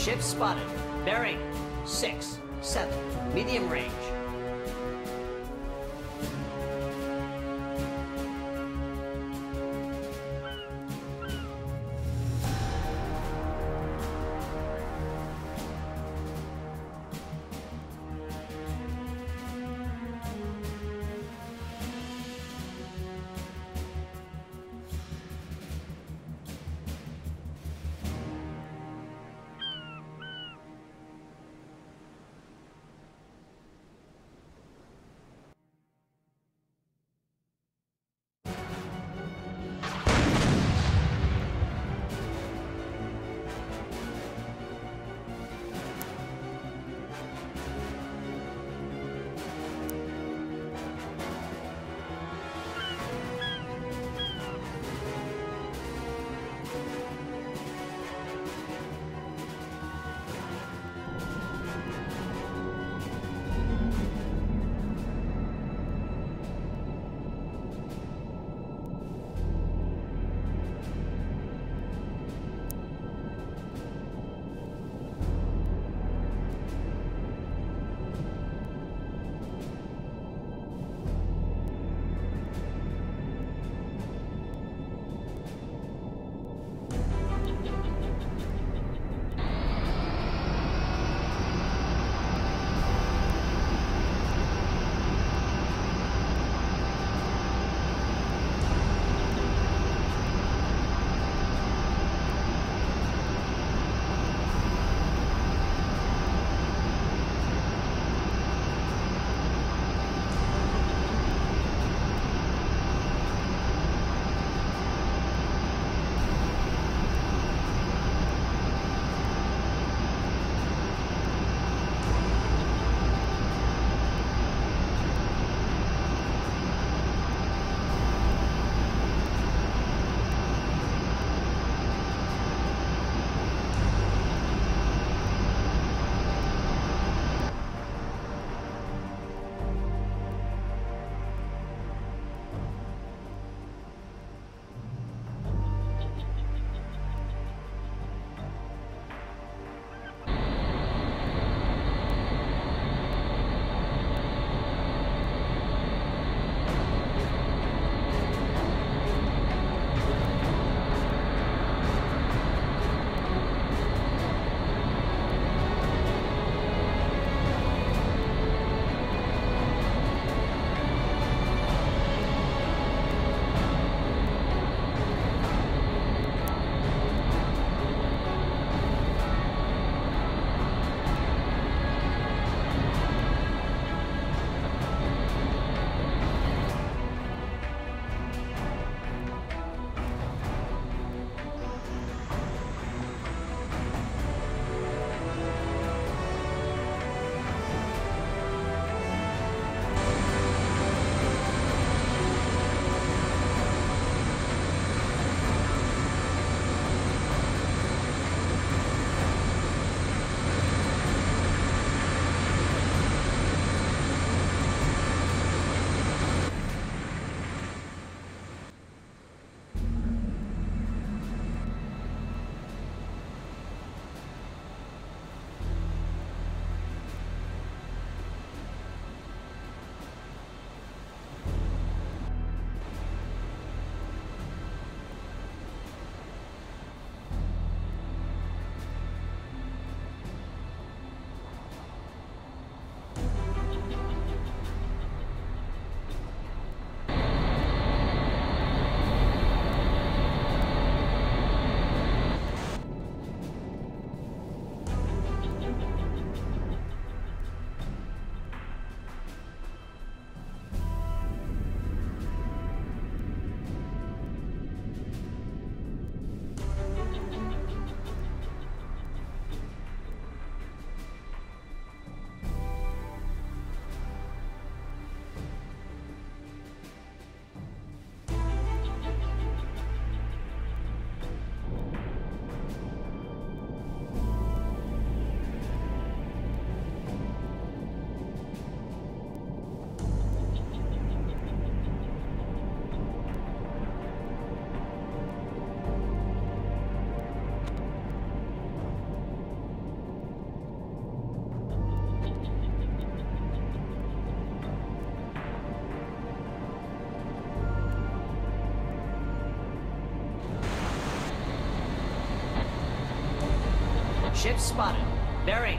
Ship spotted. Bearing 6, 7. Medium range. Ship spotted. Bearing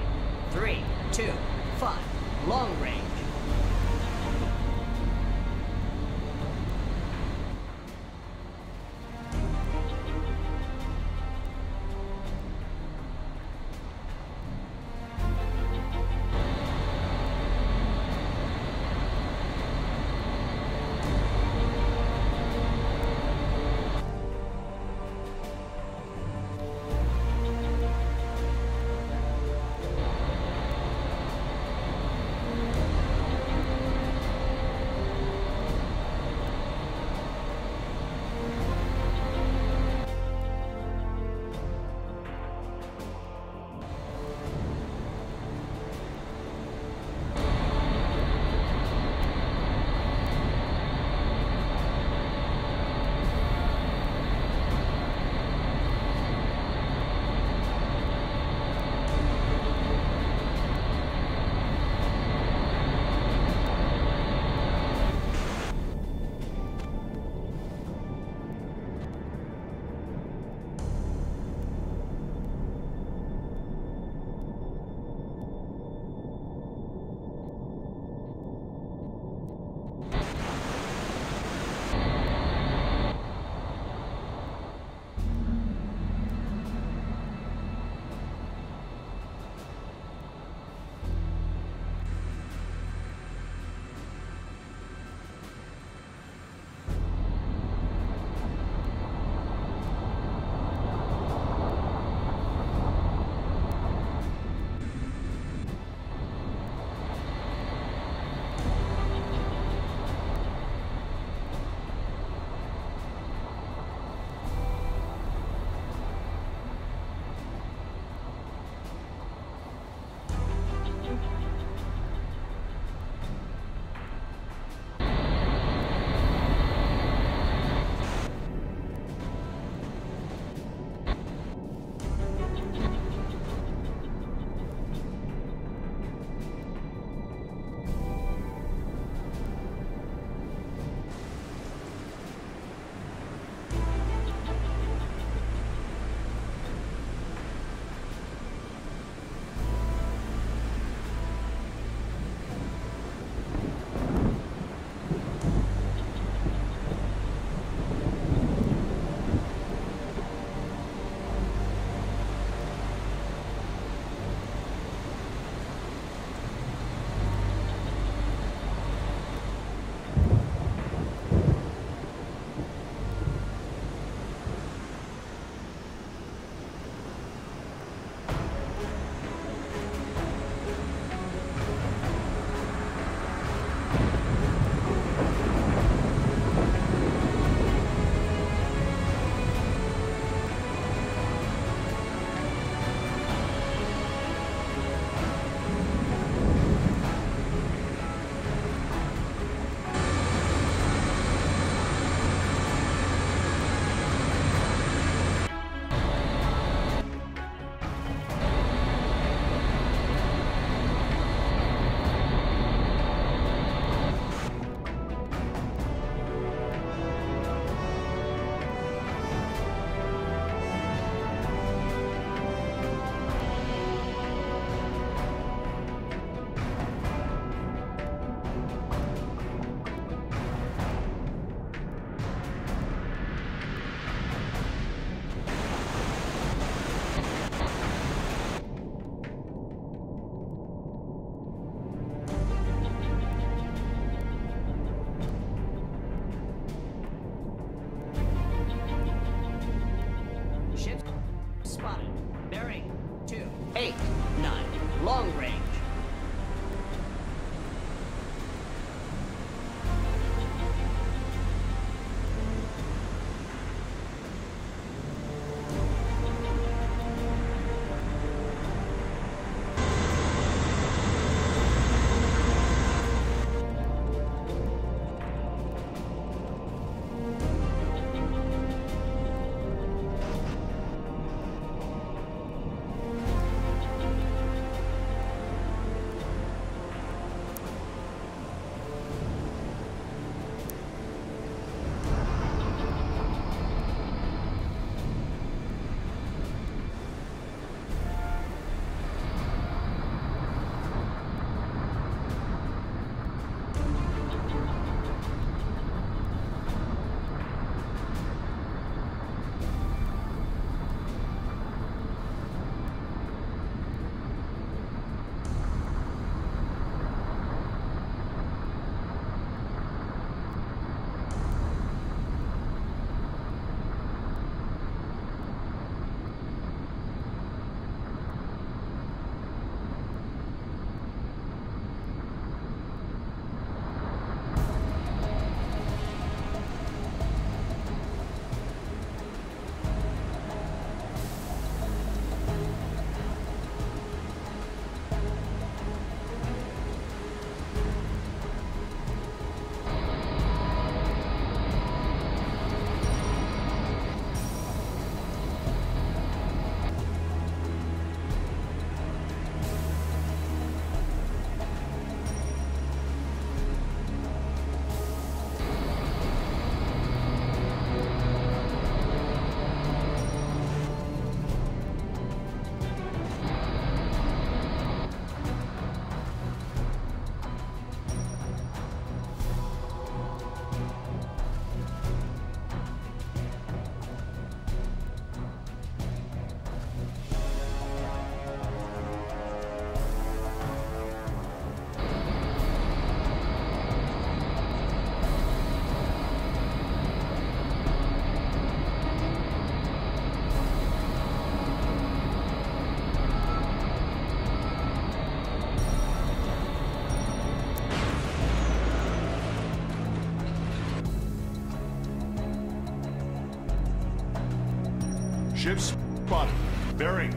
Ship spotted. Bearing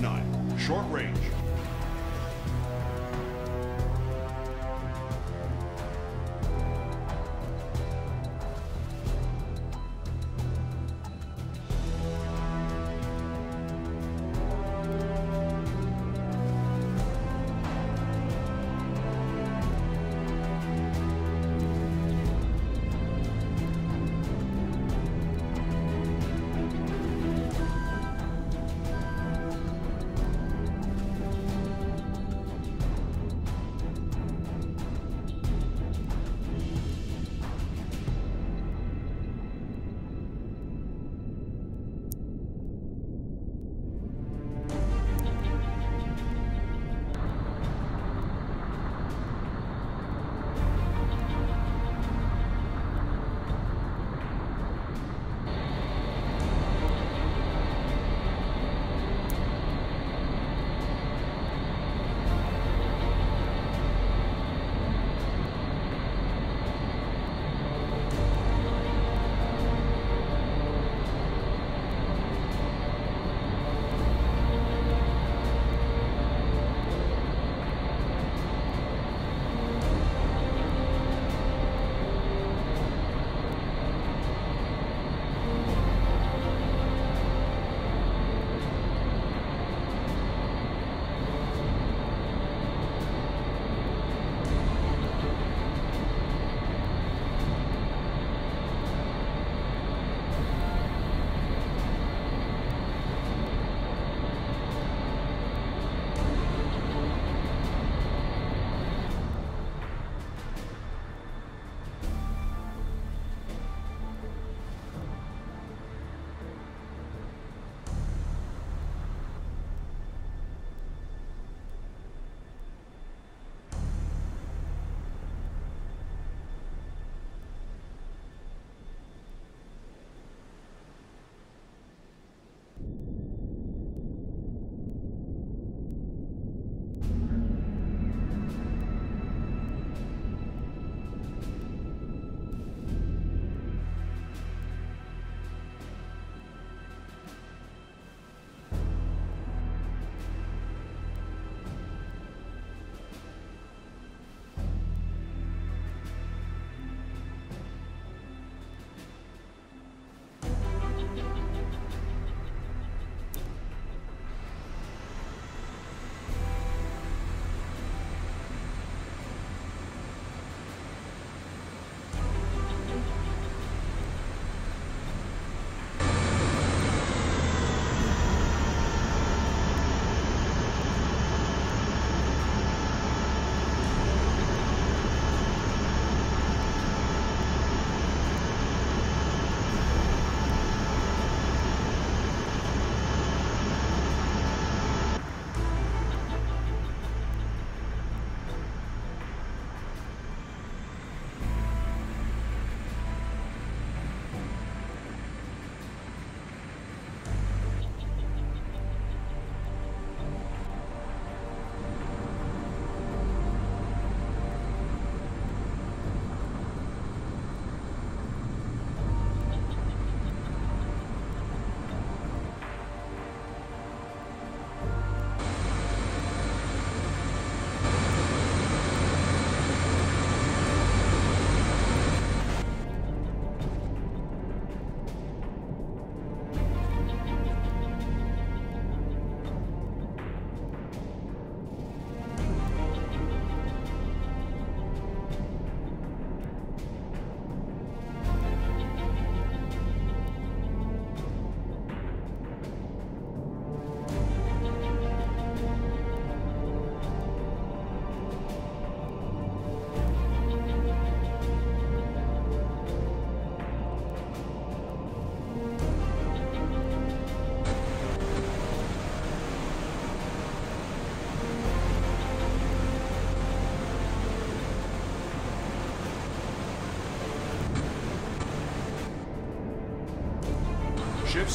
9. Short range.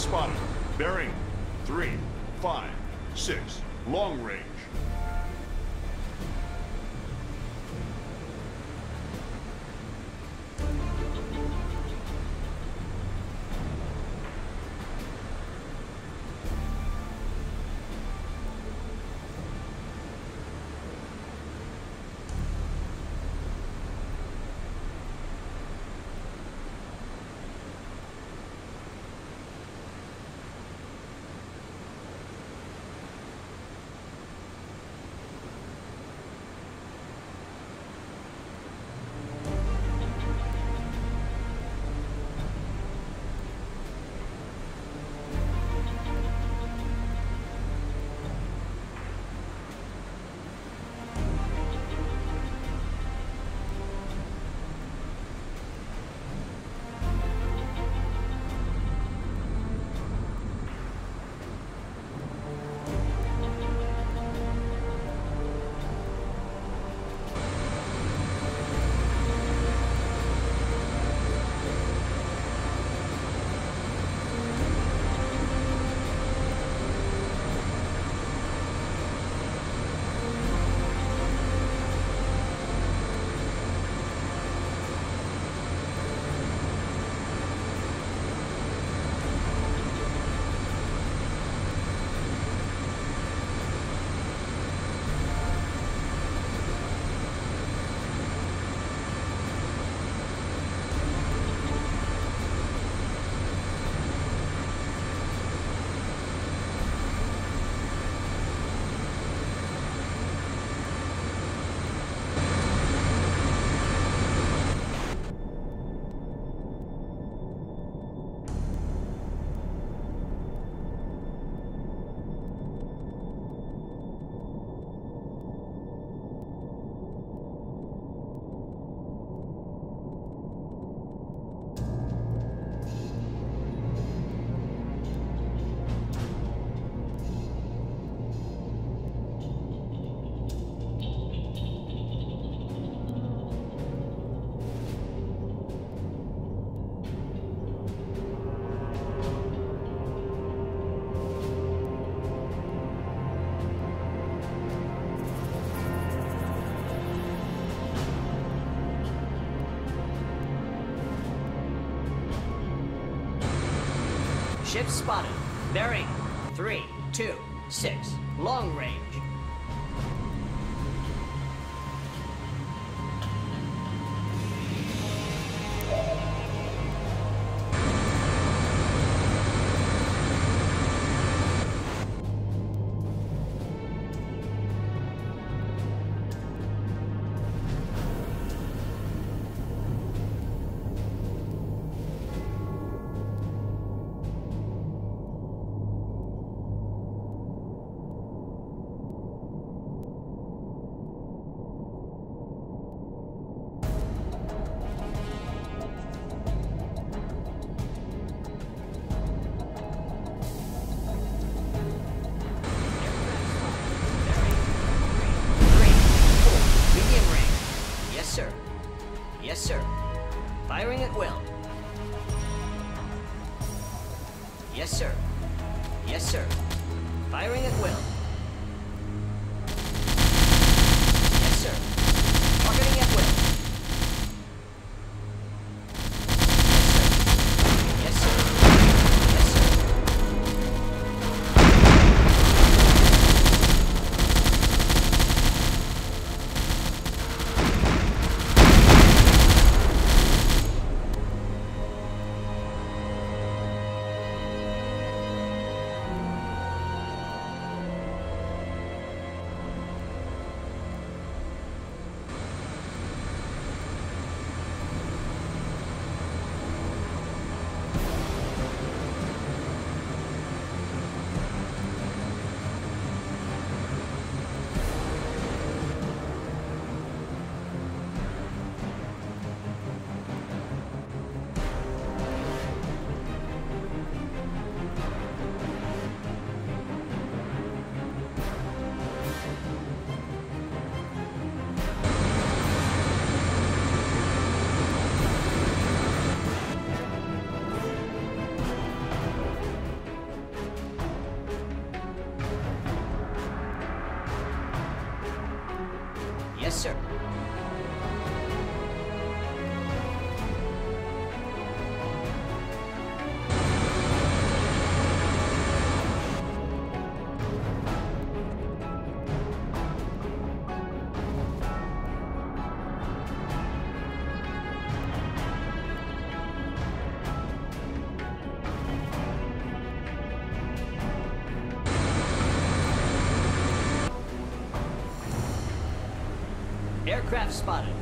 Ship Ship spotted. Bearing three, two, six. Long range. Yes, Aircraft spotted.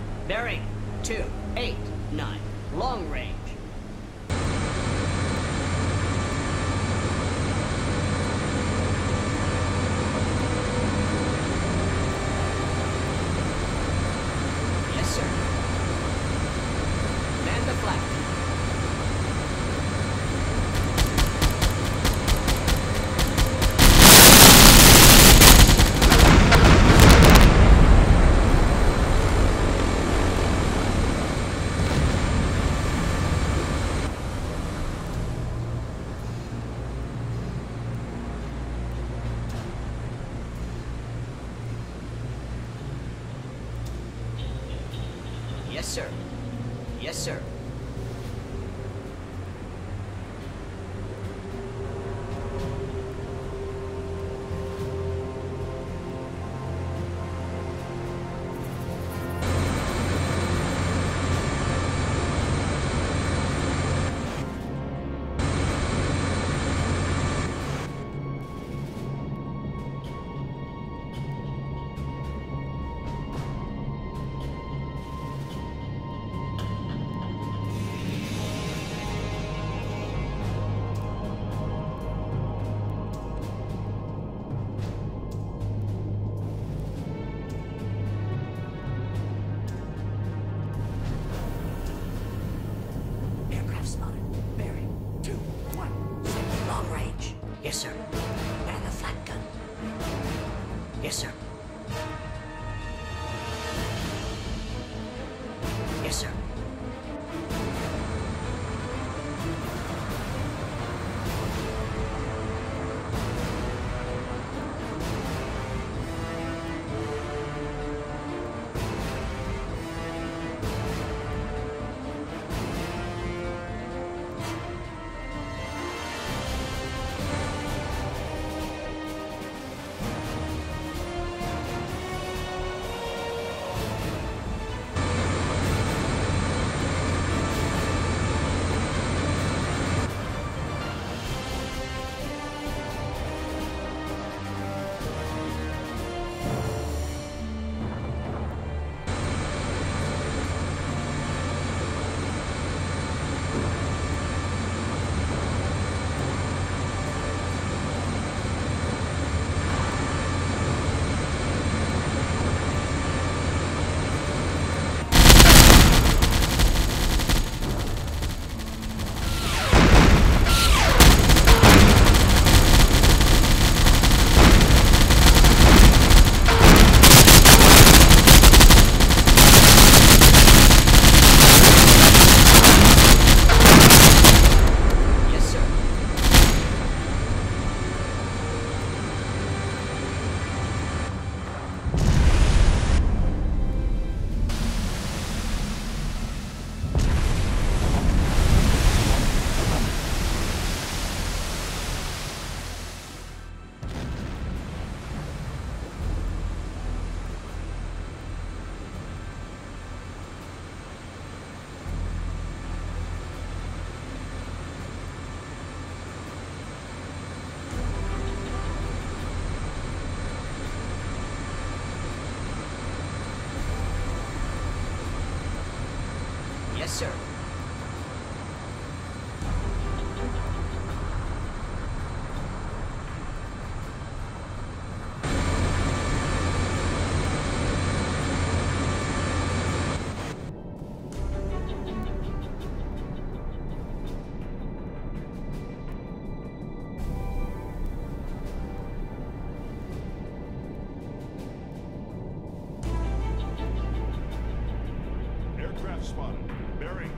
Spotted. Bearing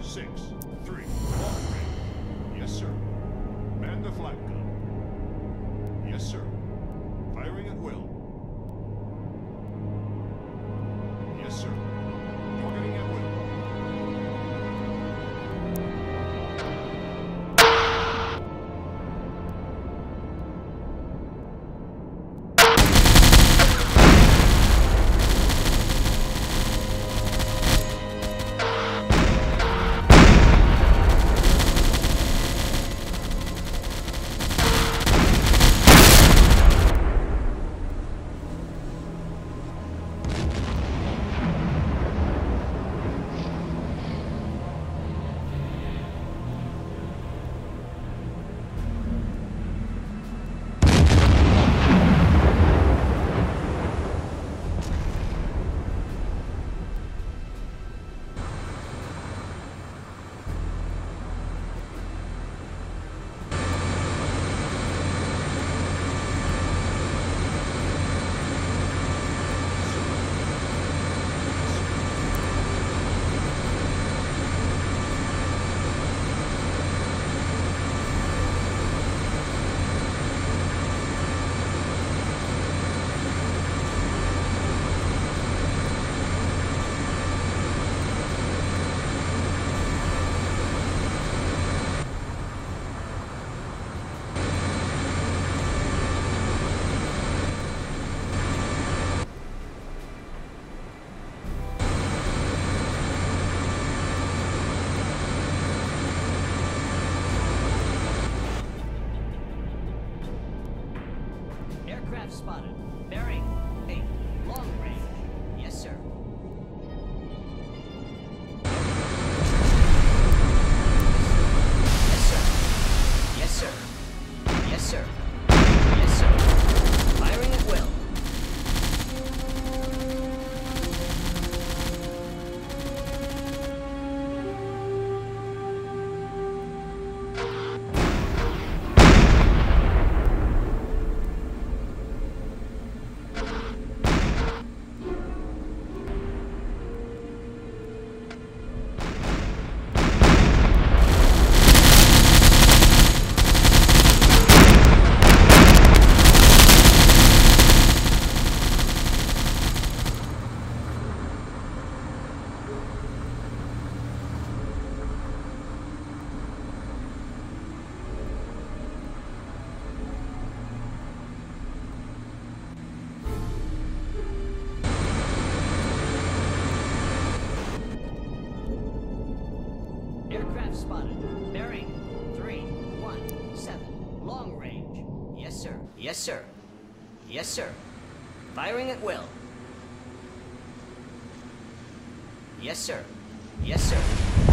6 3. Long. Yes, sir. Man the flak gun. Yes, sir. Spotted. Bearing 8. Long range. Yes, sir. Yes, sir. Firing at will. Yes, sir. Yes, sir.